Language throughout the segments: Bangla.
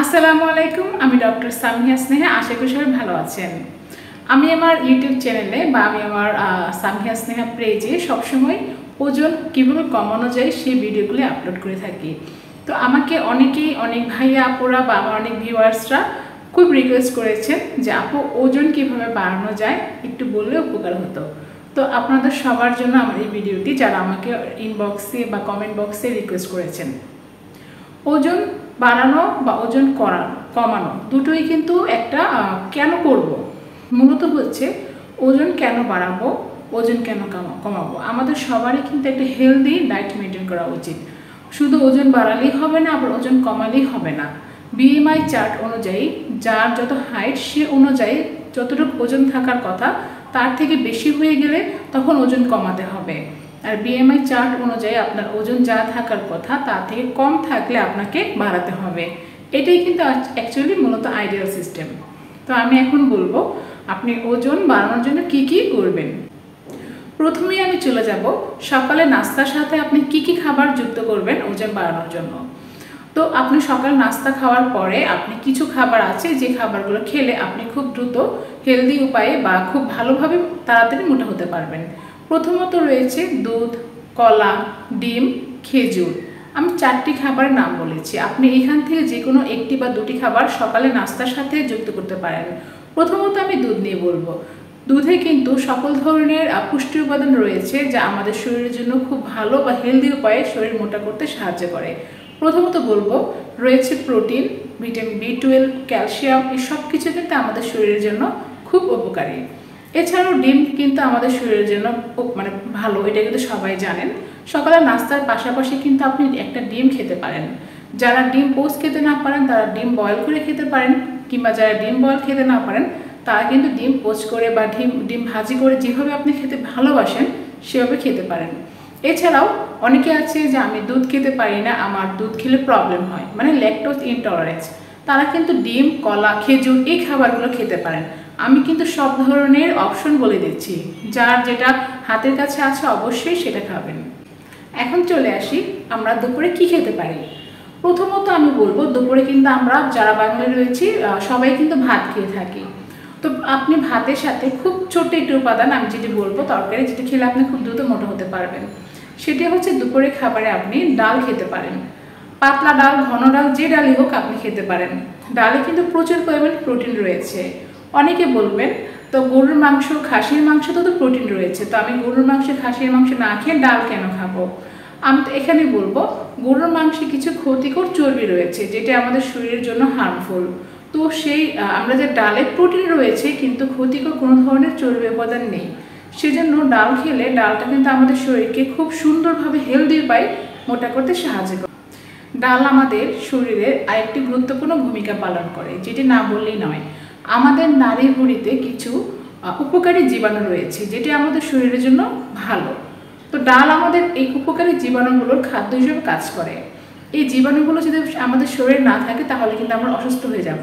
আসসালামু আলাইকুম, আমি ডক্টর সামিয়া স্নেহা, আশা করি সবাই ভালো আছেন। আমি আমার ইউটিউব চ্যানেলে বা আমি আমার সামিয়া স্নেহা পেজে সবসময় ওজন কীভাবে কমানো যায় সেই ভিডিওগুলি আপলোড করে থাকি। তো আমাকে অনেকেই, অনেক ভাইয়া, আপুরা বা আমার অনেক ভিউয়ার্সরা খুব রিকোয়েস্ট করেছেন যে, আপু, ওজন কীভাবে বাড়ানো যায়? একটু বললে উপকার হতো। তো আপনাদের সবার জন্য আমার এই ভিডিওটি যারা আমাকে ইনবক্সে বা কমেন্ট বক্সে রিকোয়েস্ট করেছেন। ওজন বাড়ানো বা ওজন করা কমানো, দুটোই কিন্তু একটা কেন করব? মূলত হচ্ছে ওজন কেন বাড়াবো, ওজন কেন কমা- কমাবো? আমাদের সবারই কিন্তু একটা হেলদি ডায়েট মেনটেন করা উচিত। শুধু ওজন বাড়ালেই হবে না, আবার ওজন কমালেই হবে না। বিএমআই চার্ট অনুযায়ী যার যত হাইট সে অনুযায়ী যতটুকু ওজন থাকার কথা, তার থেকে বেশি হয়ে গেলে তখন ওজন কমাতে হবে। আর বিএমআই চার্ট অনুযায়ী আপনার ওজন যা থাকার কথা তার থেকে কম থাকলে আপনাকে বাড়াতে হবে। এটাই কিন্তু অ্যাকচুয়ালি মূলত আইডিয়াল সিস্টেম তো আমি এখন বলব, আপনি ওজন বাড়ানোর জন্য কি কি করবেন? প্রথমেই আমি চলে যাব, সকালে নাস্তার সাথে আপনি কি কি খাবার যুক্ত করবেন ওজন বাড়ানোর জন্য। তো আপনি সকাল নাস্তা খাওয়ার পরে আপনি কিছু খাবার আছে, যে খাবারগুলো খেলে আপনি খুব দ্রুত হেলদি উপায়ে বা খুব ভালোভাবে তাড়াতাড়ি মোটা হতে পারবেন। প্রথমত রয়েছে দুধ, কলা, ডিম, খেজুর। আমি চারটি খাবারের নাম বলেছি। আপনি এখান থেকে যে কোনো একটি বা দুটি খাবার সকালে নাস্তার সাথে যুক্ত করতে পারেন। প্রথমত আমি দুধ নিয়ে বলব। দুধে কিন্তু সকল ধরনের পুষ্টি উপাদান রয়েছে যা আমাদের শরীরের জন্য খুব ভালো বা হেলদি উপায়ে শরীর মোটা করতে সাহায্য করে। প্রথমত বলব, রয়েছে protein, vitamin B twelve calcium এই সব কিছু কিন্তু আমাদের শরীরের জন্য খুব উপকারী। এছাড়াও ডিম কিন্তু আমাদের শরীরের জন্য মানে ভালো, এটা কিন্তু সবাই জানেন। সকালে নাস্তার পাশাপাশি কিন্তু আপনি একটা ডিম খেতে পারেন। যারা ডিম পোস্ট খেতে না পারেন, তারা ডিম বয়েল করে খেতে পারেন, কিংবা যারা ডিম বয়েল খেতে না পারেন, তারা কিন্তু ডিম পোস্ট করে বা ডিম ডিম ভাজি করে যেভাবে আপনি খেতে ভালোবাসেন, সেভাবে খেতে পারেন। এছাড়াও অনেকে আছে যে আমি দুধ খেতে পারি না, আমার দুধ খেলে প্রবলেম হয় মানে ল্যাকটোজ ইনটলারেন্স তারা কিন্তু ডিম, কলা, খেজুর এই খাবারগুলো খেতে পারেন। আমি কিন্তু সব ধরনের অপশন বলে দিচ্ছি। যার যেটা হাতের কাছে আছে অবশ্যই সেটা খাবেন। এখন চলে আসি, আমরা দুপুরে কি খেতে পারি? প্রথমত আমি বলব, দুপুরে কিন্তু আমরা যারা বাঙালি রয়েছি সবাই কিন্তু ভাত খেয়ে থাকি। তো আপনি ভাতের সাথে খুব ছোট্ট একটি উপাদান, আমি যেটি বলব, তরকারি, যেটি খেলে আপনি খুব দ্রুত মোটা হতে পারবেন। সেটি হচ্ছে দুপুরে খাবারে আপনি ডাল খেতে পারেন। পাতলা ডাল, ঘন ডাল, যে ডালই হোক আপনি খেতে পারেন। ডালে কিন্তু প্রচুর পরিমাণ প্রোটিন রয়েছে। অনেকে বলবেন, তো গরুর মাংস, খাসির মাংস তো তো প্রোটিন রয়েছে, তো আমি গরুর মাংস, খাসির মাংস না খেয়ে ডাল কেন খাব? আমি তো এখানে বলব, গরুর মাংসে কিছু ক্ষতিকর চর্বি রয়েছে, যেটা আমাদের শরীরের জন্য হার্মফুল তো সেই আমরা যে ডালে প্রোটিন রয়েছে, কিন্তু ক্ষতিকর কোনো ধরনের চর্বি উপাদান নেই। সেজন্য ডাল খেলে ডালটা কিন্তু আমাদের শরীরকে খুব সুন্দরভাবে হেলদি উপায় মোটা করতে সাহায্য করে। ডাল আমাদের শরীরের আরেকটি গুরুত্বপূর্ণ ভূমিকা পালন করে, যেটি না বললেই নয়। আমাদের নারী ভুঁড়িতে কিছু উপকারী জীবাণু রয়েছে, যেটি আমাদের শরীরের জন্য ভালো। তো ডাল আমাদের এই উপকারী জীবাণুগুলোর খাদ্য হিসেবে কাজ করে। এই জীবাণুগুলো যদি আমাদের শরীরে না থাকে, তাহলে কিন্তু আমরা অসুস্থ হয়ে যাব।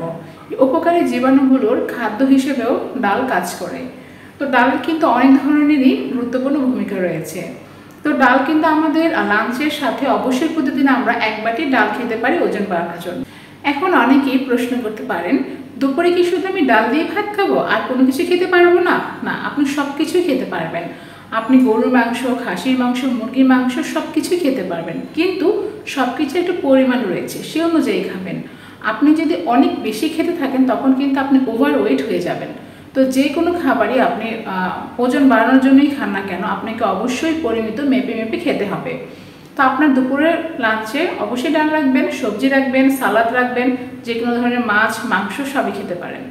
উপকারী জীবাণুগুলোর খাদ্য হিসেবেও ডাল কাজ করে। তো ডাল কিন্তু অনেক ধরনেরই গুরুত্বপূর্ণ ভূমিকা রয়েছে। তো ডাল কিন্তু আমাদের লাঞ্চের সাথে অবশ্যই প্রতিদিন আমরা এক বাটি ডাল খেতে পারি ওজন বাড়ানোর জন্য। এখন অনেকেই প্রশ্ন করতে পারেন দুপুরে কি শুধু আমি ডাল দিয়ে ভাত খাব? আর কোনো কিছু খেতে পারব না? না, আপনি সব কিছুই খেতে পারবেন। আপনি গরুর মাংস, খাসির মাংস, মুরগির মাংস সব কিছুই খেতে পারবেন। কিন্তু সব কিছু একটু পরিমাণ রয়েছে, সে অনুযায়ী খাবেন। আপনি যদি অনেক বেশি খেতে থাকেন, তখন কিন্তু আপনি ওভার ওয়েট হয়ে যাবেন। তো যে কোনো খাবারই আপনি ওজন বাড়ানোর জন্যই খান না কেন, আপনাকে অবশ্যই পরিমিত মেপে মেপে খেতে হবে। তো আপনার দুপুরের লাঞ্চে অবশ্যই ডাল রাখবেন, সবজি রাখবেন, সালাদ রাখবেন যে কোনো ধরনের মাছ, মাংস সবই খেতে পারেন।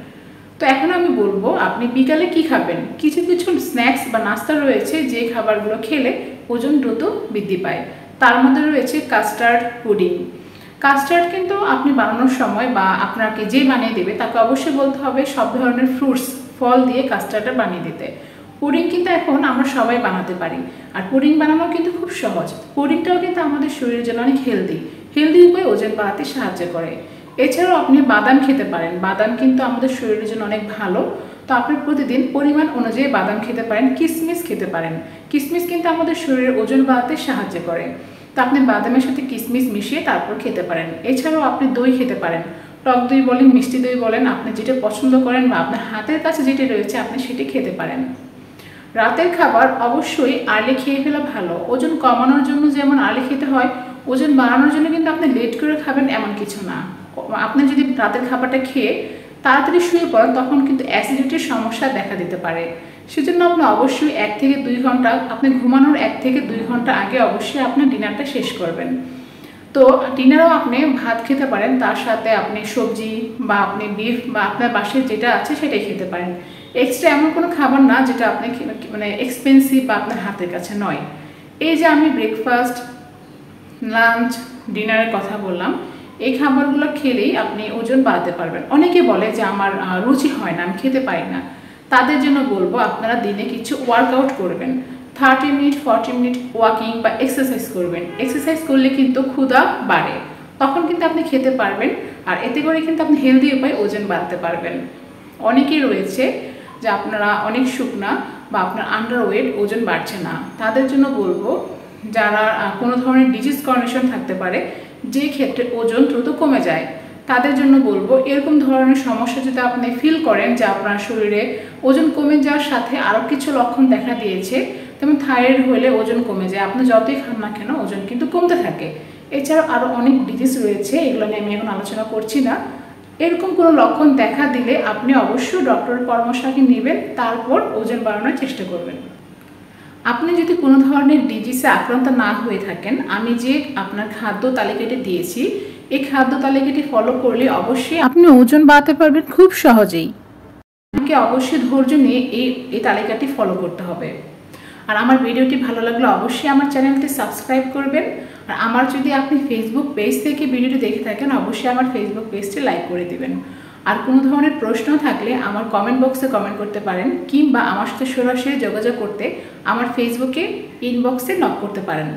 তো এখন আমি বলব, আপনি বিকালে কি খাবেন? কিছু কিছু স্ন্যাক্স বা নাস্তা রয়েছে যে খাবারগুলো খেলে ওজন দ্রুত বৃদ্ধি পায়। তার মধ্যে রয়েছে কাস্টার্ড পুডিং কাস্টার্ড কিন্তু আপনি বানানোর সময় বা আপনাকে যে বানিয়ে দেবে, তাকে অবশ্যই বলতে হবে সব ধরনের ফ্রুটস ফল দিয়ে কাস্টার্ডটা বানিয়ে দিতে। পুডিং কিন্তু এখন আমরা সবাই বানাতে পারি। আর পুডিং বানানো কিন্তু খুব সহজ। পুডিংটাও কিন্তু আমাদের শরীরের জন্য অনেক হেলদি হেলদি উপায়ে ওজন বাড়াতে সাহায্য করে। এছাড়াও আপনি বাদাম খেতে পারেন। বাদাম কিন্তু আমাদের শরীরের জন্য অনেক ভালো। তো আপনি প্রতিদিন পরিমাণ অনুযায়ী বাদাম খেতে পারেন কিশমিশ খেতে পারেন। কিশমিশ কিন্তু আমাদের শরীরের ওজন বাড়াতে সাহায্য করে। তো আপনি বাদামের সাথে কিশমিশ মিশিয়ে তারপর খেতে পারেন। এছাড়াও আপনি দই খেতে পারেন। টক দই বলেন, মিষ্টি দই বলেন, আপনি যেটা পছন্দ করেন বা আপনার হাতের কাছে যেটা রয়েছে, আপনি সেটি খেতে পারেন। রাতের খাবার অবশ্যই আর্লি খেয়ে ফেলা ভালো। ওজন কমানোর জন্য যেমন আর্লি খেতে হয়, ওজন বাড়ানোর জন্য কিন্তু আপনি লেট করে খাবেন এমন কিছু না। আপনি যদি রাতের খাবারটা খেয়ে তাড়াতাড়ি শুয়ে পড়েন, তখন কিন্তু অ্যাসিডিটির সমস্যা দেখা দিতে পারে। সেজন্য আপনি অবশ্যই এক থেকে দুই ঘণ্টা, আপনি ঘুমানোর এক থেকে দুই ঘণ্টা আগে অবশ্যই আপনি ডিনারটা শেষ করবেন। তো ডিনারও আপনি ভাত খেতে পারেন, তার সাথে আপনি সবজি বা আপনি বিফ বা আপনার বাসায় যেটা আছে সেটাই খেতে পারেন। এক্সট্রা এমন কোনো খাবার না যেটা আপনি মানে এক্সপেন্সিভ বা আপনার হাতের কাছে নয়। এই যে আমি ব্রেকফাস্ট লাঞ্চ ডিনারের কথা বললাম, এই খাবারগুলো খেলেই আপনি ওজন বাড়াতে পারবেন। অনেকে বলে যে আমার রুচি হয় না, আমি খেতে পারি না। তাদের জন্য বলব আপনারা দিনে কিছু ওয়ার্কআউট করবেন। Thirty minute forty minute walking বা এক্সারসাইজ করবেন। এক্সারসাইজ করলে কিন্তু ক্ষুধা বাড়ে। তখন কিন্তু আপনি খেতে পারবেন আর এতে করে কিন্তু আপনি হেলদি উপায় ওজন বাড়তে পারবেন। অনেকেই রয়েছে যে আপনারা অনেক শুকনা বা আপনার আন্ডার ওয়েট ওজন বাড়ছে না। তাদের জন্য বলব, যারা কোনো ধরনের ডিজিজ কন্ডিশন থাকতে পারে, যে ক্ষেত্রে ওজন দ্রুত কমে যায়, তাদের জন্য বলব এরকম ধরনের সমস্যা যদি আপনি ফিল করেন যে আপনার শরীরে ওজন কমে যাওয়ার সাথে আরও কিছু লক্ষণ দেখা দিয়েছে, তেমন থাইরয়েড হলে ওজন কমে যায়। আপনি যতই খান না কেন, ওজন কিন্তু কমতে থাকে। এছাড়াও আরও অনেক ডিজিজ রয়েছে, এগুলো নিয়ে আমি এখন আলোচনা করছি না। এরকম কোনো লক্ষণ দেখা দিলে আপনি অবশ্যই ডক্টরের পরামর্শ আগে নেবেন, তারপর ওজন বাড়ানোর চেষ্টা করবেন। আপনি যদি কোনো ধরনের ডিজিসে আক্রান্ত না হয়ে থাকেন, আমি যে আপনার খাদ্য তালিকাটি দিয়েছি, এই খাদ্য তালিকাটি ফলো করলে অবশ্যই আপনি ওজন বাড়াতে পারবেন খুব সহজেই। আপনাকে অবশ্যই ধৈর্য নিয়ে এই এই তালিকাটি ফলো করতে হবে। আর আমার ভিডিওটি ভালো লাগলে অবশ্যই আমার চ্যানেলটি সাবস্ক্রাইব করবেন। আর আমার যদি আপনি ফেসবুক পেজ থেকে ভিডিওটি দেখে থাকেন, অবশ্যই আমার ফেসবুক পেজটি লাইক করে দেবেন। আর কোনো ধরনের প্রশ্ন থাকলে আমার কমেন্ট বক্সে কমেন্ট করতে পারেন, কিংবা আমার সাথে সরাসরি যোগাযোগ করতে আমার ফেসবুকে ইনবক্সে নক করতে পারেন।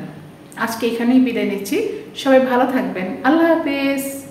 আজকে এখানেই বিদায় নিচ্ছি। সবাই ভালো থাকবেন। আল্লাহ হাফেজ।